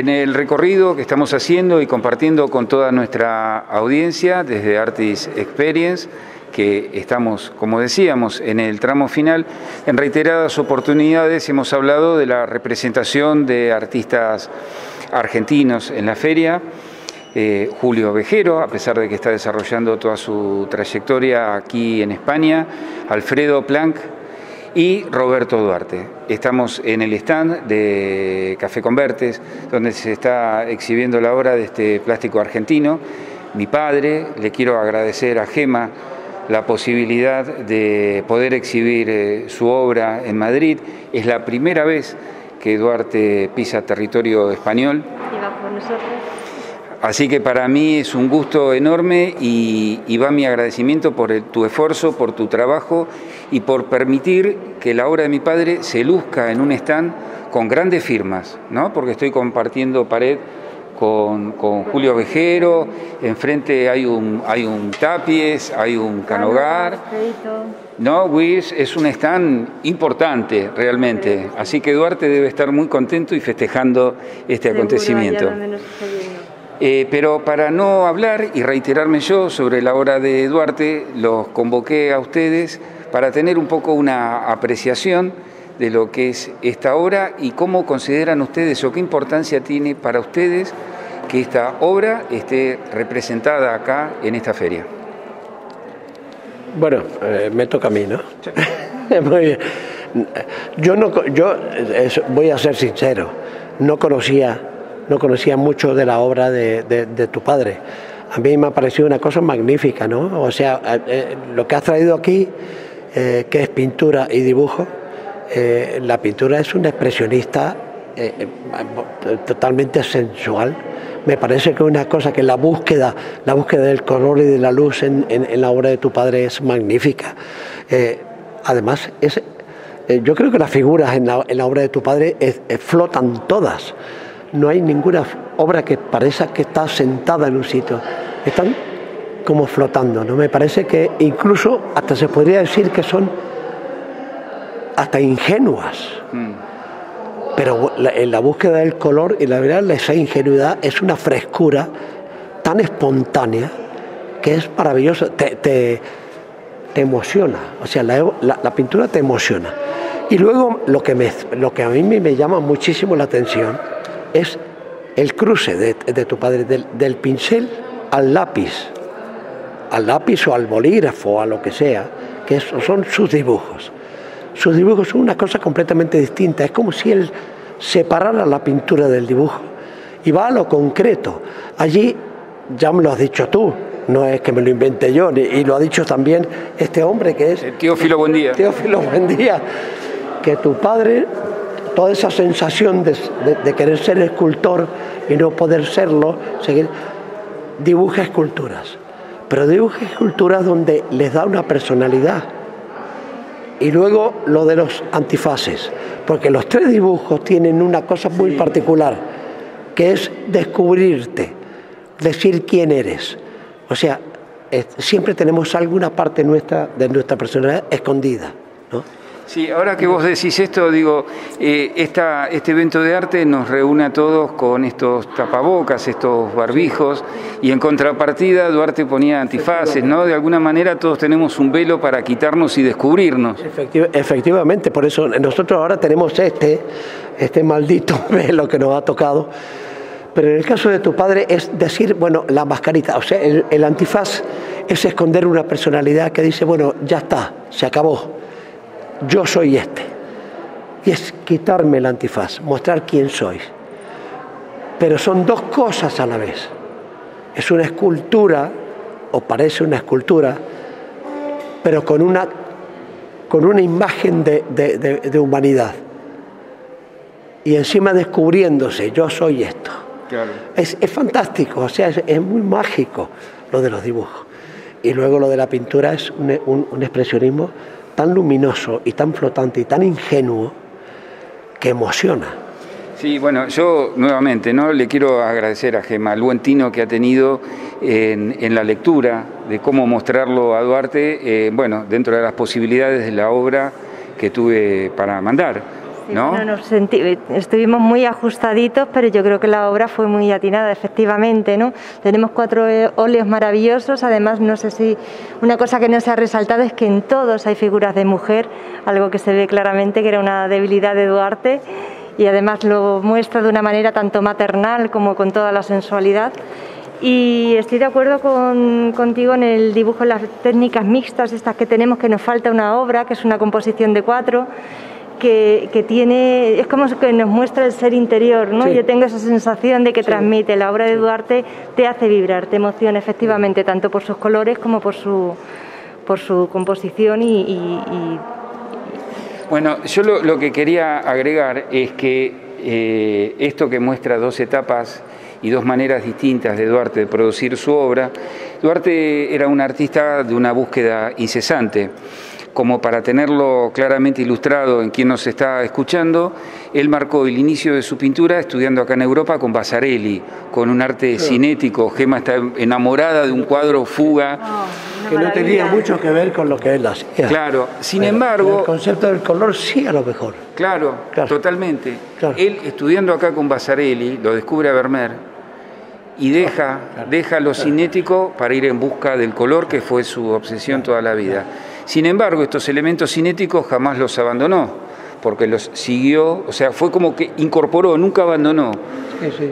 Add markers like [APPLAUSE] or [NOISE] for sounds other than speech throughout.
En el recorrido que estamos haciendo y compartiendo con toda nuestra audiencia desde Artis Experience, que estamos, como decíamos, en el tramo final, en reiteradas oportunidades hemos hablado de la representación de artistas argentinos en la feria. Eh, Julio Vejero, a pesar de que está desarrollando toda su trayectoria aquí en España, Alfredo Planck, y Roberto Duarte. Estamos en el stand de Café Convertes, donde se está exhibiendo la obra de este plástico argentino. Mi padre, le quiero agradecer a Gema la posibilidad de poder exhibir eh, su obra en Madrid. Es la primera vez que Duarte pisa territorio español. Y nosotros. Así que para mí es un gusto enorme y, va mi agradecimiento por tu esfuerzo, por tu trabajo y por permitir que la obra de mi padre se luzca en un stand con grandes firmas, ¿no? porque estoy compartiendo pared con, Julio Vejero, enfrente hay un, hay un Tapies, hay un Canogar. No, Wish es un stand importante realmente, así que Duarte debe estar muy contento y festejando este acontecimiento. Eh, pero para no hablar y reiterarme yo sobre la obra de Duarte, los convoqué a ustedes para tener un poco una apreciación de lo que es esta obra y cómo consideran ustedes o qué importancia tiene para ustedes que esta obra esté representada acá en esta feria. Bueno, eh, me toca a mí, ¿no? [LAUGHS] Muy bien. Yo, no, yo voy a ser sincero, no conocía no conocía mucho de la obra de, tu padre. A mí me ha parecido una cosa magnífica, ¿no? O sea, eh, eh, lo que has traído aquí, eh, que es pintura y dibujo, la pintura es un expresionista totalmente sensual. Me parece que una cosa que la búsqueda, la búsqueda del color y de la luz en, la obra de tu padre es magnífica. además, yo creo que las figuras en la, obra de tu padre flotan todas no hay ninguna obra que parezca que está sentada en un sitio. Están como flotando, ¿no? Me parece que incluso hasta se podría decir que son hasta ingenuas. Mm. Pero en la búsqueda del color y la verdad esa ingenuidad es una frescura tan espontánea que es maravillosa, te, te, emociona, o sea, la, la, pintura te emociona. Y luego lo que, me, lo que a mí me llama muchísimo la atención es el cruce de, tu padre, del, pincel al lápiz, al lápiz o al bolígrafo, a lo que sea, que son sus dibujos. Sus dibujos son una cosa completamente distinta, es como si él separara la pintura del dibujo y va a lo concreto. Allí, ya me lo has dicho tú, no es que me lo inventé yo, y lo ha dicho también este hombre que es... Teófilo Buendía. Teófilo Buendía, que tu padre toda esa sensación de, querer ser escultor y no poder serlo, seguir, dibuja esculturas, pero dibuja esculturas donde les da una personalidad. Y luego lo de los antifaces, porque los tres dibujos tienen una cosa muy particular, que es descubrirte, decir quién eres. O sea, siempre tenemos alguna parte nuestra de nuestra personalidad escondida. ¿no? Sí, ahora que vos decís esto, digo, eh, este evento de arte nos reúne a todos con estos tapabocas, estos barbijos, y en contrapartida Duarte ponía antifaces, ¿no? De alguna manera todos tenemos un velo para quitarnos y descubrirnos. efectivamente, por eso nosotros ahora tenemos este, este maldito [LAUGHS] velo que nos ha tocado. Pero en el caso de tu padre es decir, bueno, la mascarita, o sea, el antifaz es esconder una personalidad que dice, bueno, ya está, se acabó yo soy este. Y es quitarme el antifaz, mostrar quién soy. Pero son dos cosas a la vez. Es una escultura, o parece una escultura, pero con una, con una imagen de, humanidad. Y encima descubriéndose, yo soy esto. Es, fantástico, o sea, es, muy mágico lo de los dibujos. Y luego lo de la pintura es un expresionismo tan luminoso y tan flotante y tan ingenuo que emociona. Sí, bueno, yo nuevamente no le quiero agradecer a Gema el buen tino que ha tenido en, la lectura de cómo mostrarlo a Duarte, eh, bueno, dentro de las posibilidades de la obra que tuve para mandar. ¿No? nos estuvimos muy ajustaditos, pero yo creo que la obra fue muy atinada, efectivamente, ¿no? Tenemos cuatro eh, óleos maravillosos, además no sé si una cosa que no se ha resaltado es que en todos hay figuras de mujer, algo que se ve claramente que era una debilidad de Duarte y además lo muestra de una manera tanto maternal como con toda la sensualidad. Y estoy de acuerdo con, contigo en el dibujo, las técnicas mixtas, estas que tenemos, que nos falta una obra, que es una composición de cuatro, que, tiene, es como que nos muestra el ser interior, ¿no? Yo tengo esa sensación de que transmite, la obra de Duarte te hace vibrar, te emociona efectivamente, tanto por sus colores como por su, por su composición y... Bueno, yo lo, que quería agregar es que eh, esto que muestra dos etapas y dos maneras distintas de Duarte de producir su obra, Duarte era un artista de una búsqueda incesante como para tenerlo claramente ilustrado en quien nos está escuchando, él marcó el inicio de su pintura estudiando acá en Europa con Basarelli, con un arte cinético. Gema está enamorada de un cuadro fuga. que no tenía mucho que ver con lo que él hacía. Claro, sin embargo... El concepto del color sí a lo mejor. Claro, totalmente. Él estudiando acá con Basarelli, lo descubre a Vermeer, y deja, deja lo cinético para ir en busca del color que fue su obsesión toda la vida. Sin embargo, estos elementos cinéticos jamás los abandonó, porque los siguió, o sea, fue como que incorporó, nunca abandonó,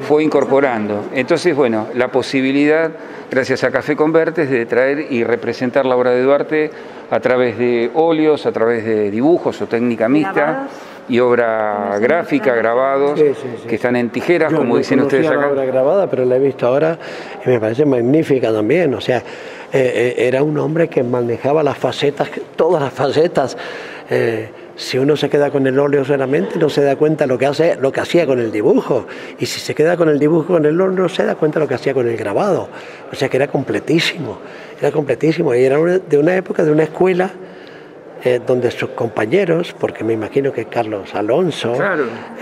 fue incorporando. Entonces, bueno, la posibilidad, gracias a Café Convertes, de traer y representar la obra de Duarte a través de óleos, a través de dibujos o técnica mixta y obra gráfica, grabados, que están en tijeras, como dicen ustedes acá. La obra grabada, pero la he visto ahora y me parece magnífica también. O sea, eh, eh, era un hombre que manejaba las facetas, todas las facetas. Eh, si uno se queda con el óleo solamente, no se da cuenta lo que hace, lo que hacía con el dibujo. Y si se queda con el dibujo con el óleo, no se da cuenta lo que hacía con el grabado. O sea que era completísimo, era completísimo. Y era de una época, de una escuela eh, donde sus compañeros, porque me imagino que Carlos Alonso,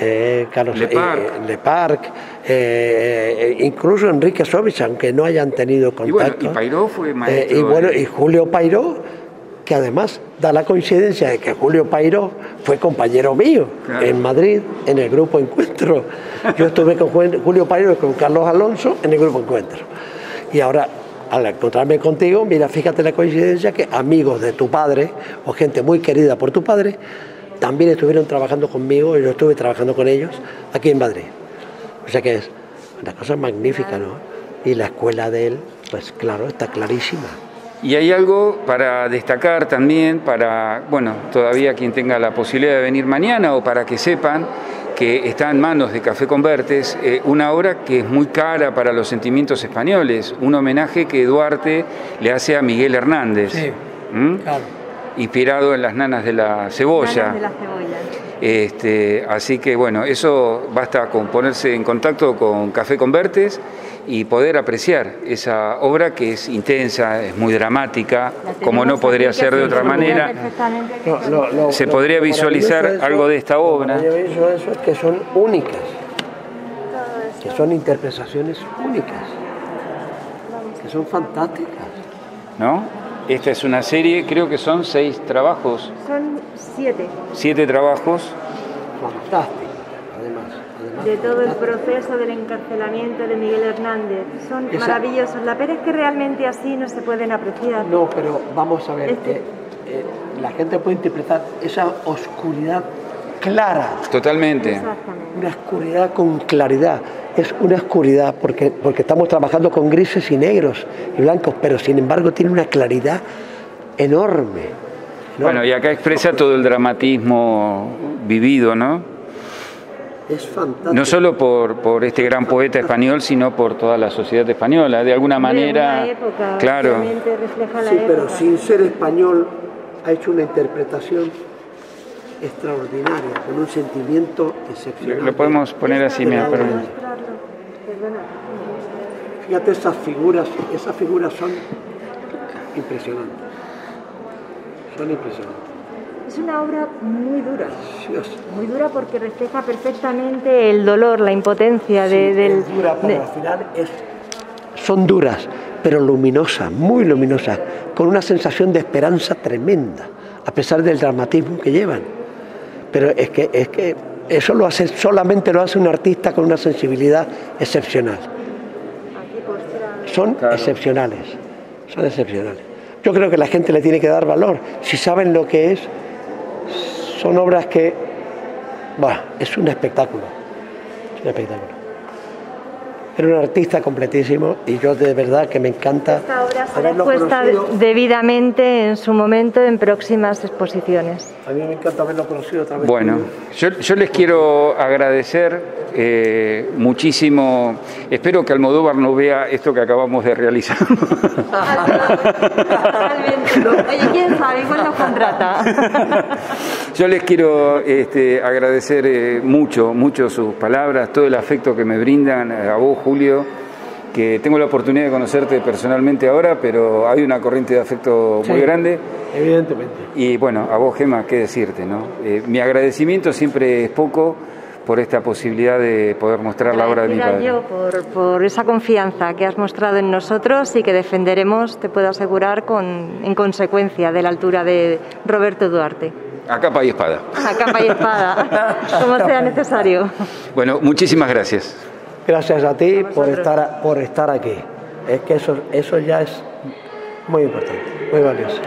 eh, Carlos Leparc, eh, incluso Enrique Sovich, aunque no hayan tenido contacto. Y, Pairó fue maestro. y bueno, y Julio Pairó, que además da la coincidencia de que Julio Pairó fue compañero mío en Madrid, en el grupo Encuentro. Yo estuve con Julio Pairó y con Carlos Alonso en el grupo Encuentro. Y ahora al encontrarme contigo, mira, fíjate la coincidencia que amigos de tu padre o gente muy querida por tu padre también estuvieron trabajando conmigo y yo estuve trabajando con ellos aquí en Madrid. O sea que es una cosa magnífica, ¿no? Y la escuela de él, pues claro, está clarísima. Y hay algo para destacar también, para, bueno, todavía quien tenga la posibilidad de venir mañana o para que sepan que está en manos de Café Convertes, eh, una obra que es muy cara para los sentimientos españoles, un homenaje que Duarte le hace a Miguel Hernández, inspirado en las nanas de la cebolla. Este, así que bueno, eso basta con ponerse en contacto con Café Convertes y poder apreciar esa obra que es intensa, es muy dramática, como no podría ser de otra manera. Se podría visualizar algo de esta obra. Eso es que son únicas, que son interpretaciones únicas, que son fantásticas. ¿No? Esta es una serie, creo que son seis trabajos. Son siete. Siete trabajos. Fantástico de todo el proceso del encarcelamiento de Miguel Hernández. Son maravillosos. La pena es que realmente así no se pueden apreciar. No, pero vamos a ver, este eh, eh, la gente puede interpretar esa oscuridad clara. Totalmente. Una oscuridad con claridad. Es una oscuridad porque, porque estamos trabajando con grises y negros y blancos, pero sin embargo tiene una claridad enorme. Bueno, y acá expresa todo el dramatismo vivido, ¿no? No solo por, por este gran poeta español, sino por toda la sociedad española. De alguna manera, claro. sí, pero sin ser español ha hecho una interpretación extraordinaria, con un sentimiento excepcional. Lo podemos poner así, me Fíjate esas figuras, esas figuras son impresionantes. Son impresionantes. Es una obra muy dura, muy dura porque refleja perfectamente el dolor, la impotencia de, del... dura, pero al final es, son duras, pero luminosas, muy luminosas, con una sensación de esperanza tremenda, a pesar del dramatismo que llevan. pero es que, es que eso lo hace, solamente lo hace un artista con una sensibilidad excepcional. Son excepcionales, son excepcionales. Yo creo que la gente le tiene que dar valor. Si saben lo que es, son obras que, es un espectáculo. Es un espectáculo. Era un artista completísimo y yo de verdad que me encanta. Esta obra será expuesta debidamente en su momento en próximas exposiciones. A mí me encanta haberlo conocido otra vez. Bueno, yo, yo les quiero agradecer eh, muchísimo. Espero que Almodóvar no vea esto que acabamos de realizar. Oye, quién sabe, igual nos contrata. Yo les quiero este, agradecer eh, mucho, mucho sus palabras, todo el afecto que me brindan a vos, Julio, que tengo la oportunidad de conocerte personalmente ahora, pero hay una corriente de afecto muy grande. Evidentemente. Y bueno, a vos, Gema, qué decirte, ¿no? Eh, mi agradecimiento siempre es poco por esta posibilidad de poder mostrar la obra de mi padre. yo por, por, esa confianza que has mostrado en nosotros y que defenderemos, te puedo asegurar, con, en consecuencia de la altura de Roberto Duarte. A capa y espada. A capa y espada, [LAUGHS] como sea necesario. Bueno, muchísimas gracias. Gracias a ti por estar, por estar aquí. Es que eso, eso ya es muy importante, muy valioso.